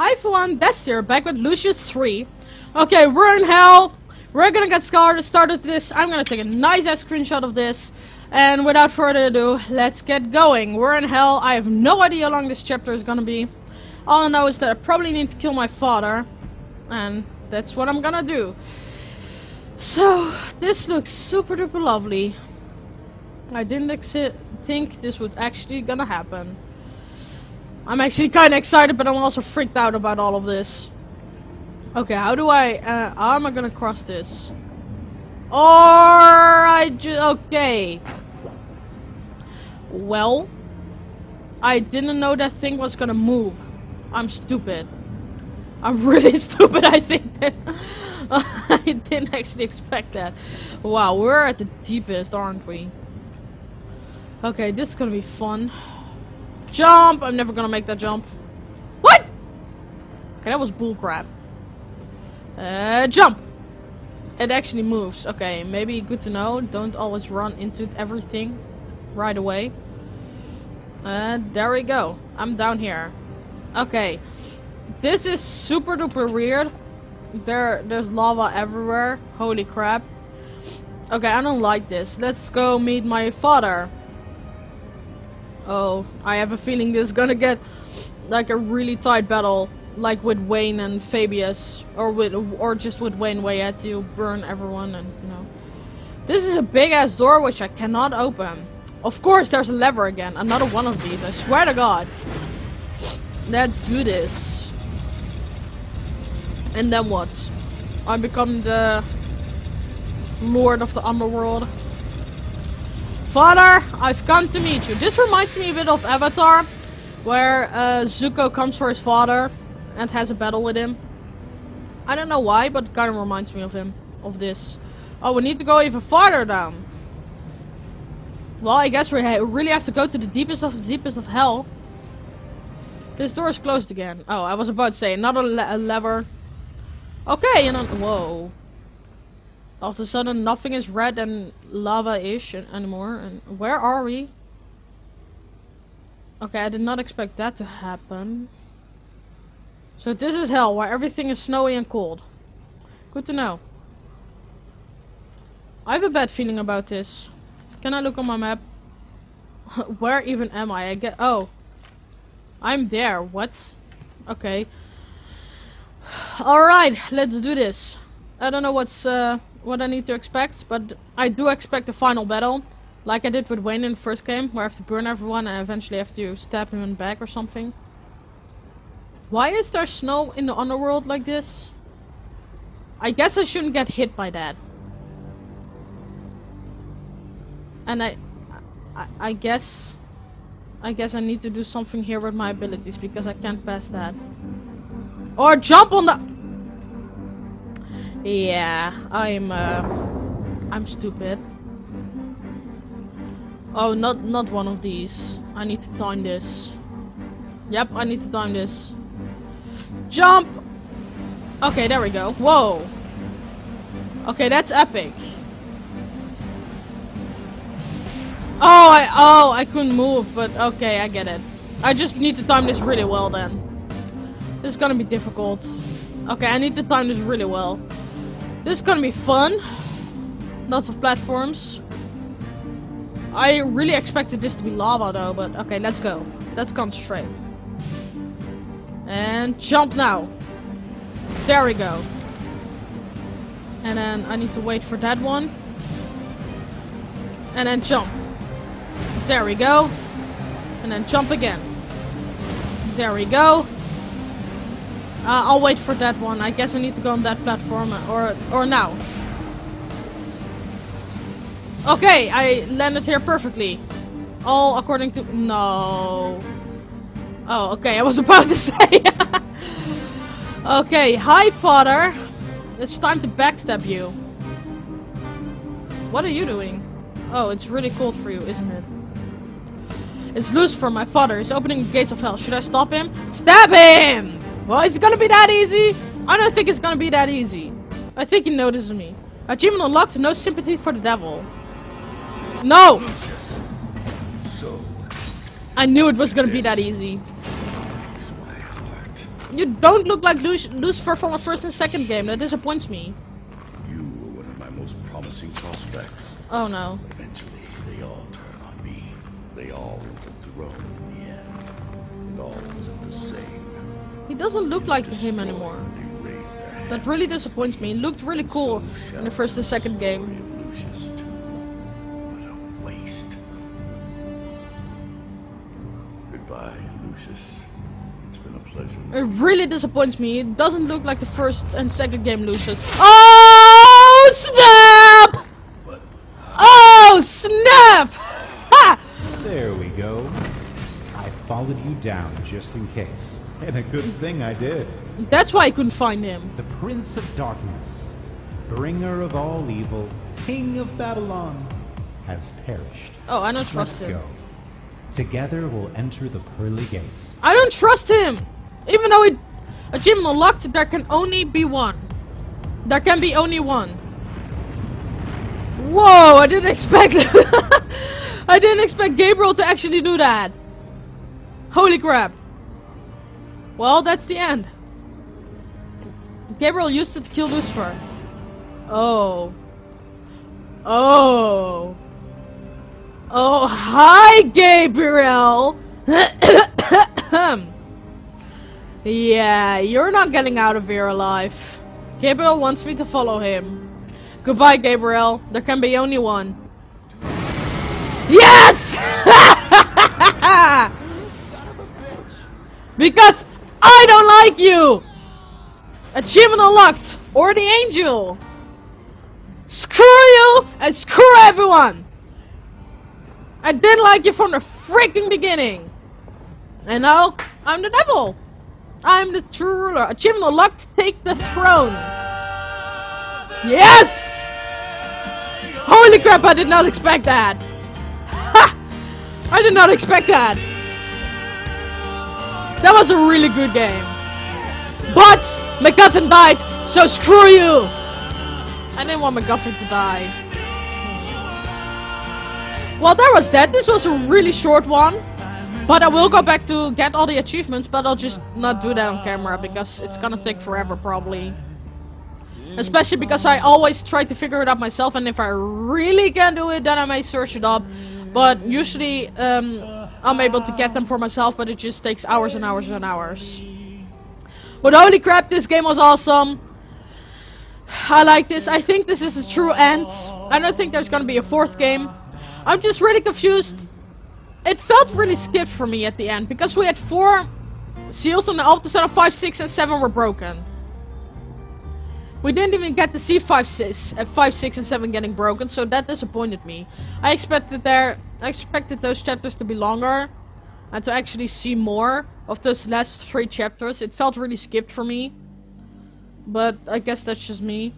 Hi everyone, Dest here back with Lucius 3. Okay, we're in hell. We're gonna get started this. I'm gonna take a nice ass screenshot of this. And without further ado, let's get going. We're in hell. I have no idea how long this chapter is gonna be. All I know is that I probably need to kill my father. And that's what I'm gonna do. So, this looks super duper lovely. I didn't think this was actually gonna happen. I'm actually kind of excited, but I'm also freaked out about all of this. Okay, how do I, uh, how am I gonna cross this? Or I just, okay. Well, I didn't know that thing was gonna move. I'm stupid. I'm really stupid, I think that. I didn't actually expect that. Wow, we're at the deepest, aren't we? Okay, this is gonna be fun. Jump! I'm never gonna make that jump. What? Okay, that was bullcrap. Uh, jump! It actually moves. Okay, maybe good to know. Don't always run into everything right away. Uh, there we go. I'm down here. Okay. This is super duper weird. There, there's lava everywhere. Holy crap. Okay, I don't like this. Let's go meet my father. Oh, I have a feeling this is gonna get like a really tight battle, like with Wayne and Fabius, or with, or just with Wayne, where you had to burn everyone and you know. This is a big ass door which I cannot open. Of course, there's a lever again. Another one of these. I swear to God. Let's do this. And then what? I become the Lord of the Underworld. Father, I've come to meet you. This reminds me a bit of Avatar, where uh, Zuko comes for his father and has a battle with him. I don't know why, but it kind of reminds me of him, of this. Oh, we need to go even farther down. Well, I guess we really have to go to the deepest of the deepest of hell. This door is closed again. Oh, I was about to say, another le lever. Okay, and then- whoa. All of a sudden, nothing is red and lava-ish anymore. And where are we? Okay, I did not expect that to happen. So this is hell, where everything is snowy and cold. Good to know. I have a bad feeling about this. Can I look on my map? where even am I? I get- oh. I'm there, what? Okay. Alright, let's do this. I don't know what's, uh, what I need to expect, but I do expect a final battle. Like I did with Wayne in the first game, where I have to burn everyone and eventually have to stab him in the back or something. Why is there snow in the underworld like this? I guess I shouldn't get hit by that. And I, I, I guess, I guess I need to do something here with my abilities because I can't pass that. Or jump on the... Yeah, I'm uh, I'm stupid. Oh, not not one of these. I need to time this. Yep, I need to time this. Jump! Okay, there we go. Whoa. Okay, that's epic. Oh, I oh I couldn't move, but okay, I get it. I just need to time this really well then. This is gonna be difficult. Okay, I need to time this really well. This is gonna be fun. Lots of platforms. I really expected this to be lava though, but okay, let's go. Let's concentrate. And jump now. There we go. And then I need to wait for that one. And then jump. There we go. And then jump again. There we go. Uh, I'll wait for that one. I guess I need to go on that platform or or now. Okay, I landed here perfectly. All according to no. Oh, okay. I was about to say. okay, hi, father. It's time to backstab you. What are you doing? Oh, it's really cold for you, isn't it? It's loose for my father. He's opening the gates of hell. Should I stop him? Stab him! Well, is it gonna be that easy? I don't think it's gonna be that easy. I think he notices me. Achievement unlocked, no sympathy for the devil. No! So I knew it was gonna be that easy. breaks my heart. You don't look like Luc- Lucifer from the first and second game. That disappoints me. You were one of my most promising prospects. Oh no. Eventually, they all turn on me. They all throne in the end. It all isn't the same. He doesn't look like him anymore. That really disappoints me. He looked really cool in the first and second game. It really disappoints me. It doesn't look like the first and second game Lucius. Oh snap! But Oh snap! Ha! There we go. I followed you down just in case. And a good thing I did. That's why I couldn't find him. The Prince of Darkness, bringer of all evil, King of Babylon, has perished. Oh, I don't trust Let's him. go. Together we'll enter the pearly gates. I don't trust him! Even though it achievement unlocked, there can only be one. There can be only one. Whoa, I didn't expect I didn't expect Gabriel to actually do that. Holy crap. Well, that's the end. Gabriel used it to kill Lucifer. Oh. Oh. Oh, hi, Gabriel! yeah, you're not getting out of here alive. Gabriel wants me to follow him. Goodbye, Gabriel. There can be only one. Yes! because I don't like you! Achievement unlocked! Or the angel! Screw you and screw everyone! I didn't like you from the freaking beginning. And now I'm the devil. I'm the true ruler. Achievement unlocked. Take the throne. Yes. Holy crap! I did not expect that. Ha! I did not expect that. That was a really good game. But McGuffin died, so screw you. I didn't want McGuffin to die. Well, there was that. This was a really short one. But I will go back to get all the achievements, but I'll just not do that on camera because it's gonna take forever probably. Especially because I always try to figure it out myself and if I really can't do it then I may search it up. But usually um, I'm able to get them for myself but it just takes hours and hours and hours. But holy crap, this game was awesome. I like this. I think this is a true end. I don't think there's gonna be a fourth game. I'm just really confused. It felt really skipped for me at the end because we had four seals on the of a sudden 5, 6 and 7 were broken. We didn't even get to see 5, 6, uh, 5, 6 and 7 getting broken, so that disappointed me. I expected there I expected those chapters to be longer and to actually see more of those last three chapters. It felt really skipped for me. But I guess that's just me.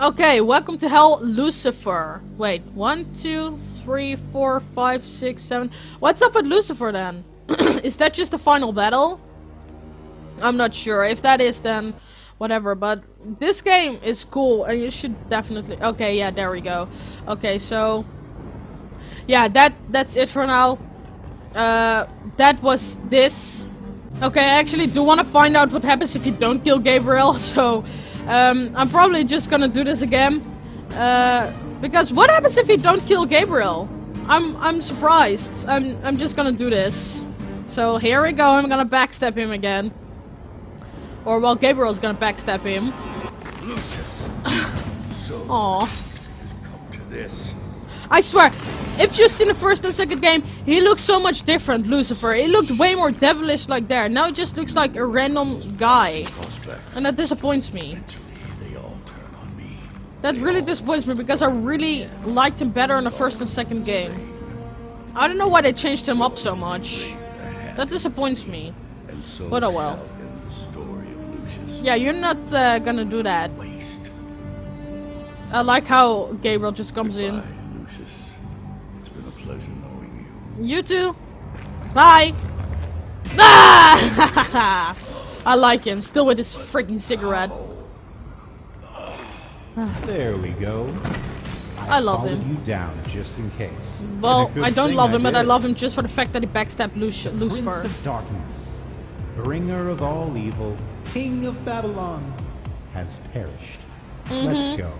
Okay, welcome to Hell Lucifer. Wait, one, two, three, four, five, six, seven. What's up with Lucifer then? is that just the final battle? I'm not sure. If that is, then whatever. But this game is cool, and you should definitely. Okay, yeah, there we go. Okay, so yeah, that that's it for now. Uh, that was this. Okay, I actually do want to find out what happens if you don't kill Gabriel, so um, I'm probably just gonna do this again. Uh, because what happens if you don't kill Gabriel? I'm I'm surprised. I'm I'm just gonna do this. So here we go. I'm gonna backstab him again. Or well, Gabriel's gonna backstab him. Lucius. so Aw. it's come to this. I swear, if you've seen the first and second game, he looks so much different, Lucifer. He looked way more devilish like there. Now he just looks like a random guy. And that disappoints me. Eventually, they all turn on me. That really disappoints me because I really liked him better in the first and second game. I don't know why they changed him up so much. Raise their hand. That disappoints me. But oh well. Yeah, you're not uh, gonna do that. Waste. I like how Gabriel just comes Goodbye, in. Lucius. It's been a pleasure knowing you. You too. Bye. Ah! I like him, still with his freaking cigarette. There we go. I love him. you down just in case. Well, I don't love him, but I love him just for the fact that he backstabbed Luci- Prince Lucifer. of Darkness, bringer of all evil, king of Babylon, has perished. Let's go.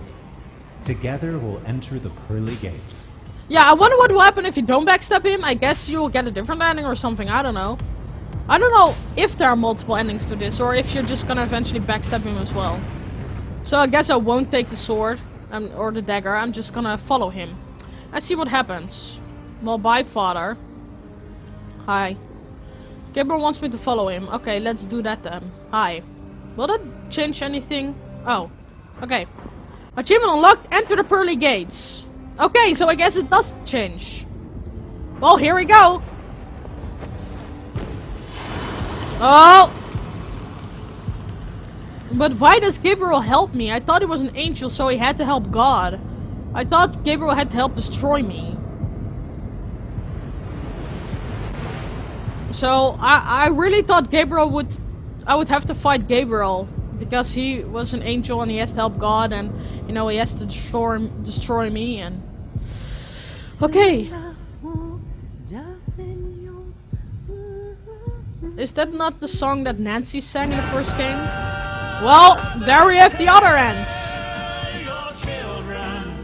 Together we'll enter the pearly gates. Yeah, I wonder what will happen if you don't backstab him. I guess you'll get a different ending or something. I don't know. I don't know if there are multiple endings to this or if you're just gonna eventually backstab him as well. So I guess I won't take the sword um, or the dagger. I'm just gonna follow him. I see what happens. Well, bye, father. Hi. Gabriel wants me to follow him. Okay, let's do that then. Hi. Will that change anything? Oh. Okay. Achievement unlocked. Enter the pearly gates. Okay, so I guess it does change. Well, here we go. Oh! But why does Gabriel help me? I thought he was an angel, so he had to help God. I thought Gabriel had to help destroy me. So, I, I really thought Gabriel would... I would have to fight Gabriel. Because he was an angel and he has to help God and, you know, he has to destroy, destroy me and... Okay. Is that not the song that Nancy sang in the first game? Well, there we have the other end.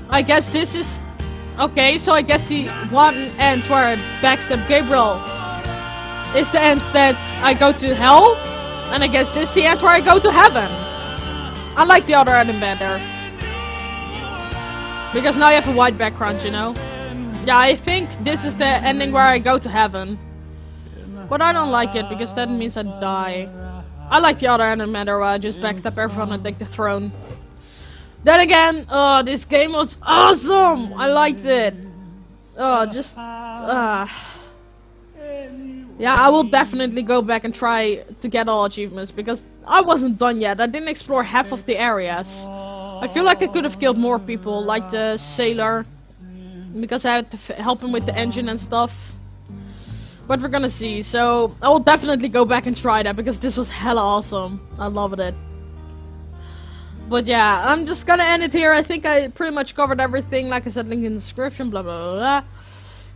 I guess this is... Okay, so I guess the one end where I backstab Gabriel is the end that I go to hell. And I guess this is the end where I go to heaven. I like the other ending better. Because now you have a white background, you know? Yeah, I think this is the ending where I go to heaven. But I don't like it because that means I die. I like the other ending better where I just backstab everyone and take the throne. Then again, oh, this game was awesome! I liked it. Oh, just... Uh, yeah, I will definitely go back and try to get all achievements because I wasn't done yet. I didn't explore half of the areas. I feel like I could have killed more people, like the sailor. Because I had to help him with the engine and stuff. But we're gonna see. So I will definitely go back and try that because this was hella awesome. I loved it. But yeah, I'm just gonna end it here. I think I pretty much covered everything. Like I said, link in the description, blah blah blah.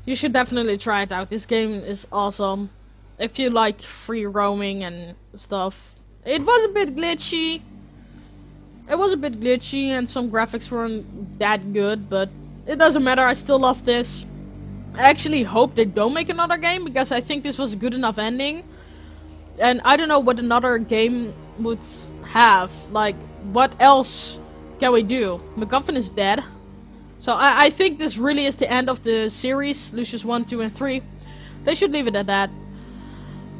You should definitely try it out. This game is awesome. If you like free roaming and stuff. It was a bit glitchy. It was a bit glitchy and some graphics weren't that good, but it doesn't matter. I still love this. I actually hope they don't make another game because I think this was a good enough ending. And I don't know what another game would have. Like, what else can we do? McGuffin is dead. So I, I think this really is the end of the series. Lucius 1, 2, and 3. They should leave it at that.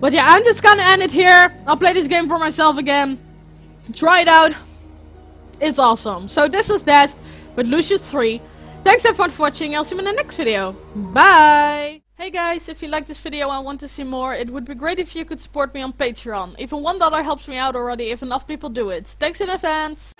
But yeah, I'm just gonna end it here. I'll play this game for myself again. Try it out. It's awesome. So this was Dest with Lucius 3. Thanks everyone for watching, I'll see you in the next video. Bye! Hey guys, if you like this video and want to see more, it would be great if you could support me on Patreon. Even $1 helps me out already if enough people do it. Thanks in advance!